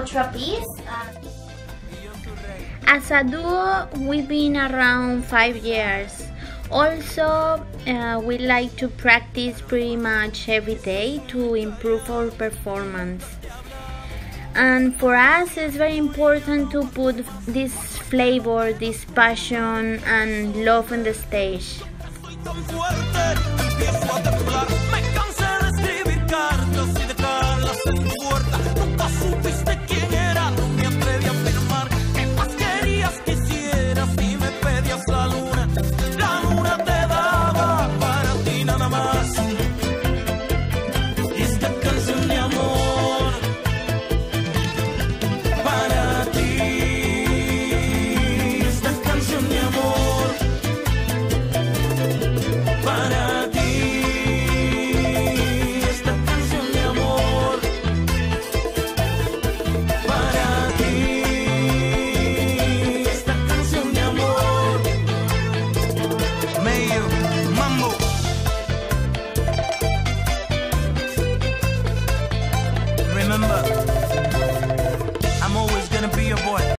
trapeze. As a duo, we've been around five years. Also, uh, we like to practice pretty much every day to improve our performance. And for us, it's very important to put this flavor, this passion, and love on the stage.